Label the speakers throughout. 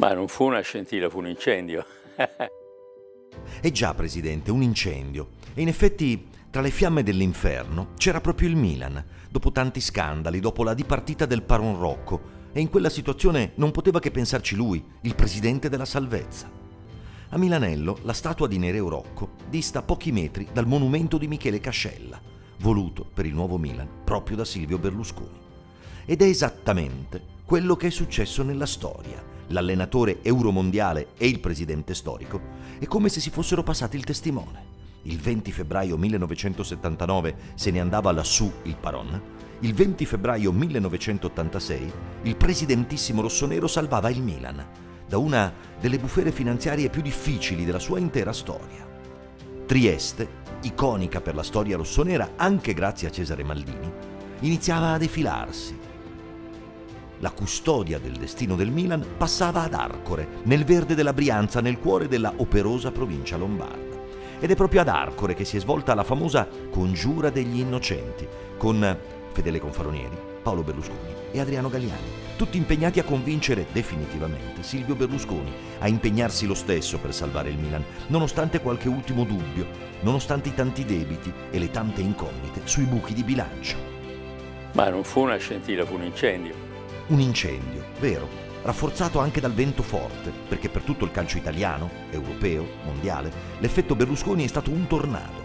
Speaker 1: Ma non fu una scintilla, fu un incendio.
Speaker 2: Eh già, Presidente, un incendio. E in effetti, tra le fiamme dell'inferno, c'era proprio il Milan, dopo tanti scandali, dopo la dipartita del Paron Rocco, e in quella situazione non poteva che pensarci lui, il Presidente della salvezza. A Milanello, la statua di Nereo Rocco dista pochi metri dal monumento di Michele Cascella, voluto per il nuovo Milan proprio da Silvio Berlusconi. Ed è esattamente quello che è successo nella storia l'allenatore euromondiale e il presidente storico, è come se si fossero passati il testimone. Il 20 febbraio 1979 se ne andava lassù il Paron. Il 20 febbraio 1986 il presidentissimo rossonero salvava il Milan da una delle bufere finanziarie più difficili della sua intera storia. Trieste, iconica per la storia rossonera anche grazie a Cesare Maldini, iniziava a defilarsi la custodia del destino del Milan passava ad Arcore, nel verde della Brianza, nel cuore della operosa provincia lombarda. Ed è proprio ad Arcore che si è svolta la famosa Congiura degli Innocenti, con Fedele Confaronieri, Paolo Berlusconi e Adriano Galliani, tutti impegnati a convincere definitivamente Silvio Berlusconi a impegnarsi lo stesso per salvare il Milan, nonostante qualche ultimo dubbio, nonostante i tanti debiti e le tante incognite sui buchi di bilancio.
Speaker 1: Ma non fu una scintilla, fu un incendio.
Speaker 2: Un incendio, vero, rafforzato anche dal vento forte, perché per tutto il calcio italiano, europeo, mondiale, l'effetto Berlusconi è stato un tornado.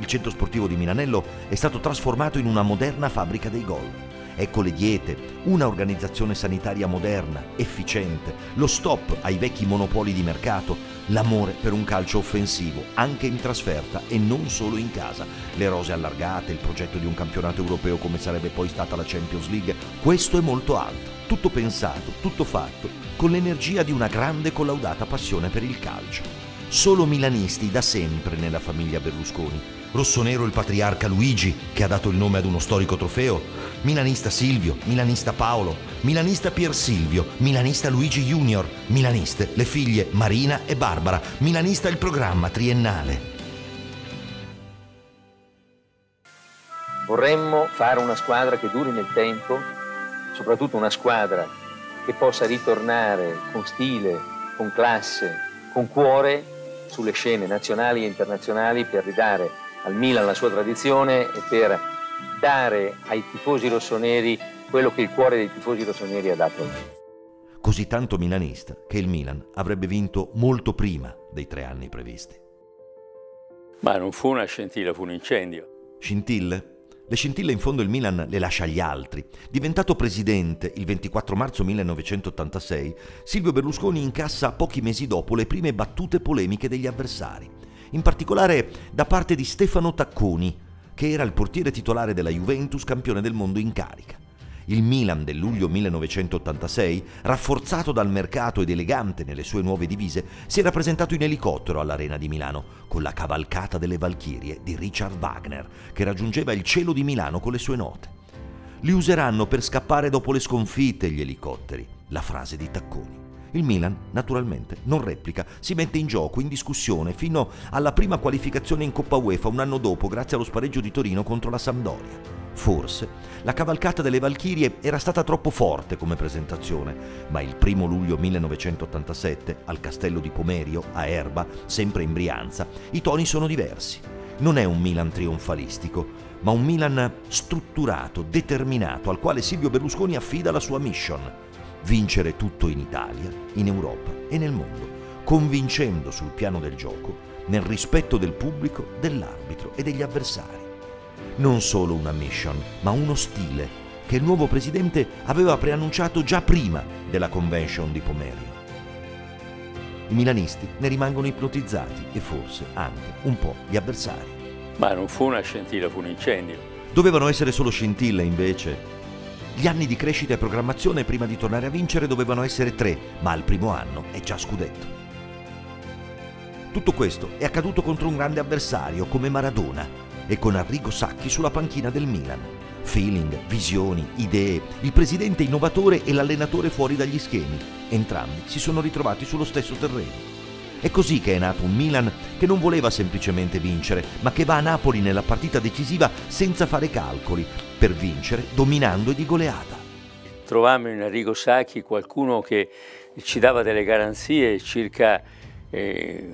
Speaker 2: Il centro sportivo di Milanello è stato trasformato in una moderna fabbrica dei gol. Ecco le diete, una organizzazione sanitaria moderna, efficiente, lo stop ai vecchi monopoli di mercato, l'amore per un calcio offensivo, anche in trasferta e non solo in casa, le rose allargate, il progetto di un campionato europeo come sarebbe poi stata la Champions League, questo e molto altro, tutto pensato, tutto fatto, con l'energia di una grande collaudata passione per il calcio. Solo milanisti da sempre nella famiglia Berlusconi. Rossonero il patriarca Luigi, che ha dato il nome ad uno storico trofeo, milanista Silvio, milanista Paolo, milanista Pier Silvio, milanista Luigi Junior, milaniste le figlie Marina e Barbara, milanista il programma triennale.
Speaker 3: Vorremmo fare una squadra che duri nel tempo, soprattutto una squadra che possa ritornare con stile, con classe, con cuore sulle scene nazionali e internazionali per ridare al Milan la sua tradizione e per dare ai tifosi rossoneri quello che il cuore dei tifosi rossoneri ha dato.
Speaker 2: Così tanto milanista che il Milan avrebbe vinto molto prima dei tre anni previsti.
Speaker 1: Ma non fu una scintilla, fu un incendio.
Speaker 2: Scintille? Le scintille in fondo il Milan le lascia agli altri. Diventato presidente il 24 marzo 1986, Silvio Berlusconi incassa pochi mesi dopo le prime battute polemiche degli avversari, in particolare da parte di Stefano Tacconi, che era il portiere titolare della Juventus campione del mondo in carica. Il Milan del luglio 1986, rafforzato dal mercato ed elegante nelle sue nuove divise, si era presentato in elicottero all'Arena di Milano con la cavalcata delle Valchirie di Richard Wagner, che raggiungeva il cielo di Milano con le sue note. Li useranno per scappare dopo le sconfitte gli elicotteri, la frase di Tacconi. Il Milan, naturalmente, non replica, si mette in gioco, in discussione, fino alla prima qualificazione in Coppa UEFA un anno dopo, grazie allo spareggio di Torino contro la Sampdoria. Forse la cavalcata delle Valchirie era stata troppo forte come presentazione, ma il primo luglio 1987, al castello di Pomerio, a Erba, sempre in Brianza, i toni sono diversi. Non è un Milan trionfalistico, ma un Milan strutturato, determinato, al quale Silvio Berlusconi affida la sua mission vincere tutto in Italia, in Europa e nel mondo, convincendo sul piano del gioco, nel rispetto del pubblico, dell'arbitro e degli avversari. Non solo una mission, ma uno stile che il nuovo presidente aveva preannunciato già prima della convention di Pomerio. I milanisti ne rimangono ipnotizzati e forse anche un po' gli avversari.
Speaker 1: Ma non fu una scintilla, fu un incendio.
Speaker 2: Dovevano essere solo scintille invece gli anni di crescita e programmazione prima di tornare a vincere dovevano essere tre, ma al primo anno è già scudetto. Tutto questo è accaduto contro un grande avversario come Maradona e con Arrigo Sacchi sulla panchina del Milan. Feeling, visioni, idee, il presidente innovatore e l'allenatore fuori dagli schemi. Entrambi si sono ritrovati sullo stesso terreno. È così che è nato un Milan che non voleva semplicemente vincere, ma che va a Napoli nella partita decisiva senza fare calcoli, per vincere dominando e di goleata.
Speaker 1: trovammo in Arrigo Sacchi qualcuno che ci dava delle garanzie circa eh,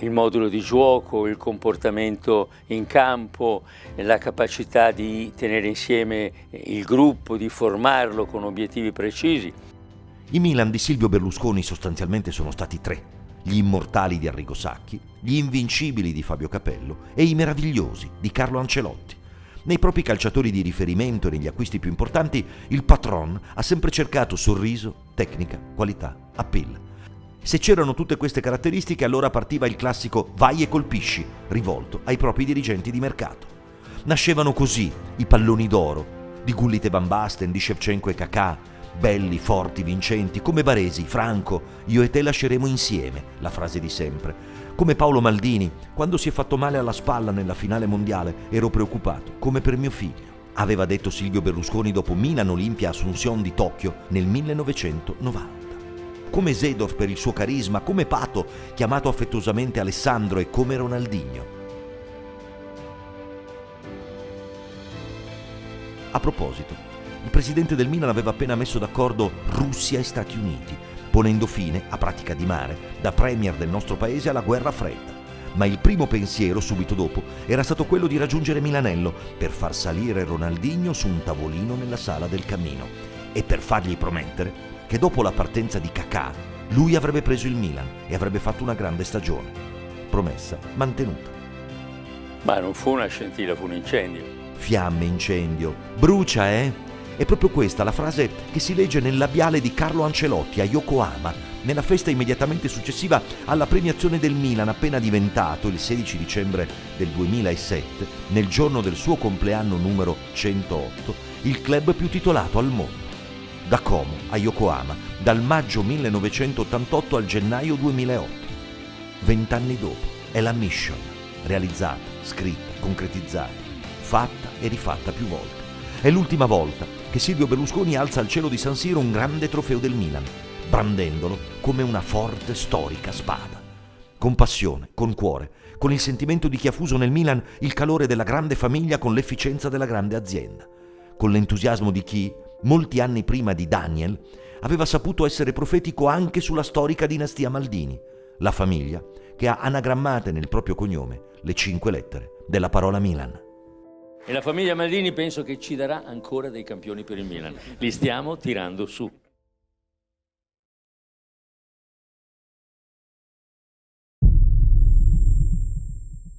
Speaker 1: il modulo di gioco, il comportamento in campo, la capacità di tenere insieme il gruppo, di formarlo con obiettivi precisi.
Speaker 2: I Milan di Silvio Berlusconi sostanzialmente sono stati tre. Gli immortali di Arrigo Sacchi, gli invincibili di Fabio Capello e i meravigliosi di Carlo Ancelotti. Nei propri calciatori di riferimento e negli acquisti più importanti, il patron ha sempre cercato sorriso, tecnica, qualità, appeal. Se c'erano tutte queste caratteristiche, allora partiva il classico vai e colpisci, rivolto ai propri dirigenti di mercato. Nascevano così i palloni d'oro di Gullit e Van Basten, di Shevchenko e Kakà, belli, forti, vincenti, come Baresi, Franco, io e te lasceremo insieme, la frase di sempre come Paolo Maldini, quando si è fatto male alla spalla nella finale mondiale, ero preoccupato, come per mio figlio. Aveva detto Silvio Berlusconi dopo Milan Olimpia Asunción di Tokyo nel 1990. Come Zedorf per il suo carisma, come Pato, chiamato affettuosamente Alessandro e come Ronaldinho. A proposito, il presidente del Milan aveva appena messo d'accordo Russia e Stati Uniti ponendo fine, a pratica di mare, da premier del nostro paese alla guerra fredda. Ma il primo pensiero, subito dopo, era stato quello di raggiungere Milanello per far salire Ronaldinho su un tavolino nella sala del cammino e per fargli promettere che dopo la partenza di Cacà lui avrebbe preso il Milan e avrebbe fatto una grande stagione. Promessa mantenuta.
Speaker 1: Ma non fu una scintilla, fu un incendio.
Speaker 2: Fiamme, incendio. Brucia, eh? È proprio questa la frase che si legge nel labiale di Carlo Ancelotti a Yokohama, nella festa immediatamente successiva alla premiazione del Milan appena diventato il 16 dicembre del 2007, nel giorno del suo compleanno numero 108, il club più titolato al mondo. Da Como a Yokohama, dal maggio 1988 al gennaio 2008. Vent'anni dopo è la mission, realizzata, scritta, concretizzata, fatta e rifatta più volte. È l'ultima volta che Silvio Berlusconi alza al cielo di San Siro un grande trofeo del Milan, brandendolo come una forte storica spada. Con passione, con cuore, con il sentimento di chi ha fuso nel Milan il calore della grande famiglia con l'efficienza della grande azienda, con l'entusiasmo di chi, molti anni prima di Daniel, aveva saputo essere profetico anche sulla storica dinastia Maldini, la famiglia che ha anagrammate nel proprio cognome le cinque lettere della parola Milan.
Speaker 1: E la famiglia Maldini penso che ci darà ancora dei campioni per il Milan. Li stiamo tirando su.